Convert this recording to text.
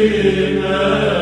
Amen.